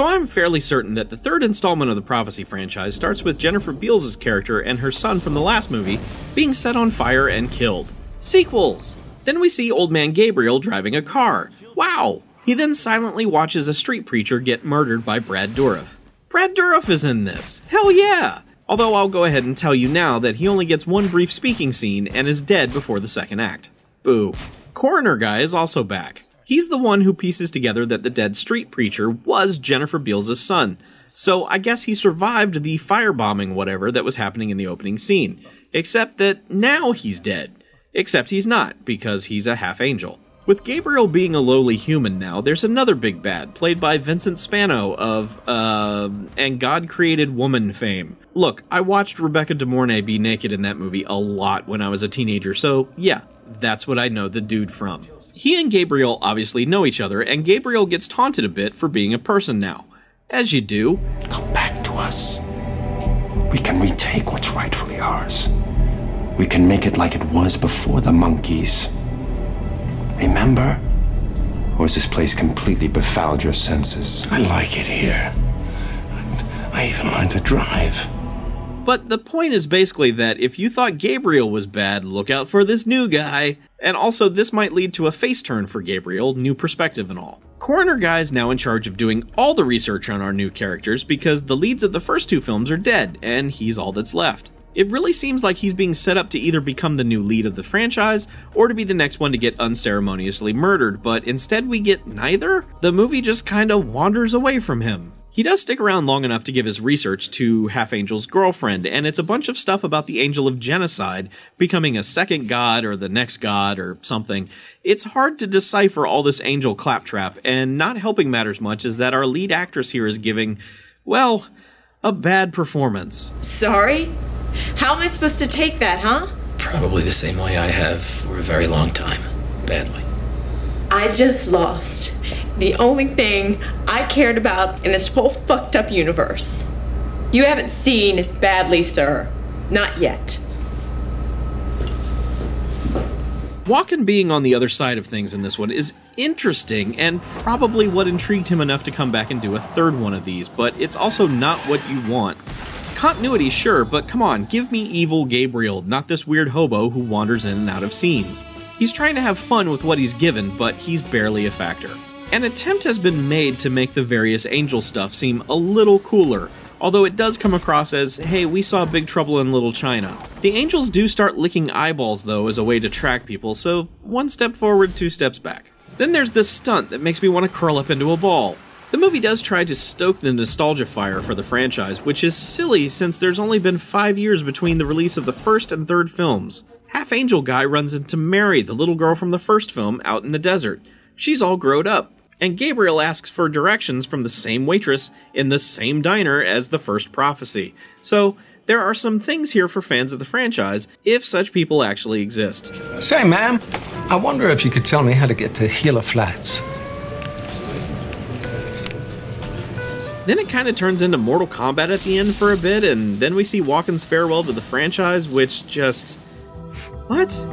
So I'm fairly certain that the third installment of the Prophecy franchise starts with Jennifer Beals' character and her son from the last movie being set on fire and killed. Sequels! Then we see Old Man Gabriel driving a car. Wow! He then silently watches a street preacher get murdered by Brad Dourif. Brad Dourif is in this! Hell yeah! Although I'll go ahead and tell you now that he only gets one brief speaking scene and is dead before the second act. Boo. Coroner Guy is also back. He's the one who pieces together that the dead street preacher was Jennifer Beals' son. So I guess he survived the firebombing whatever that was happening in the opening scene. Except that now he's dead. Except he's not, because he's a half angel. With Gabriel being a lowly human now, there's another big bad, played by Vincent Spano of, uh, and God Created Woman fame. Look, I watched Rebecca De Mornay be naked in that movie a lot when I was a teenager, so yeah, that's what I know the dude from. He and Gabriel obviously know each other, and Gabriel gets taunted a bit for being a person now. As you do. Come back to us. We can retake what's rightfully ours. We can make it like it was before the monkeys. Remember? Or has this place completely befouled your senses? I like it here. I even learned to drive. But the point is basically that if you thought Gabriel was bad, look out for this new guy. And also, this might lead to a face turn for Gabriel, new perspective and all. Coroner Guy is now in charge of doing all the research on our new characters because the leads of the first two films are dead, and he's all that's left. It really seems like he's being set up to either become the new lead of the franchise or to be the next one to get unceremoniously murdered, but instead we get neither? The movie just kinda wanders away from him. He does stick around long enough to give his research to Half Angel's girlfriend, and it's a bunch of stuff about the angel of genocide becoming a second god or the next god or something. It's hard to decipher all this angel claptrap, and not helping matters much is that our lead actress here is giving, well, a bad performance. Sorry? How am I supposed to take that, huh? Probably the same way I have for a very long time. Badly. I just lost the only thing I cared about in this whole fucked up universe. You haven't seen Badly, sir. Not yet. Walken being on the other side of things in this one is interesting and probably what intrigued him enough to come back and do a third one of these, but it's also not what you want. Continuity, sure, but come on, give me evil Gabriel, not this weird hobo who wanders in and out of scenes. He's trying to have fun with what he's given, but he's barely a factor. An attempt has been made to make the various angel stuff seem a little cooler, although it does come across as, hey, we saw Big Trouble in Little China. The angels do start licking eyeballs, though, as a way to track people, so one step forward, two steps back. Then there's this stunt that makes me want to curl up into a ball. The movie does try to stoke the nostalgia fire for the franchise, which is silly since there's only been five years between the release of the first and third films. Half Angel Guy runs into Mary, the little girl from the first film, out in the desert. She's all grown up, and Gabriel asks for directions from the same waitress in the same diner as the first prophecy. So, there are some things here for fans of the franchise, if such people actually exist. Say, ma'am, I wonder if you could tell me how to get to Gila Flats. Then it kind of turns into Mortal Kombat at the end for a bit, and then we see Walken's farewell to the franchise, which just. What?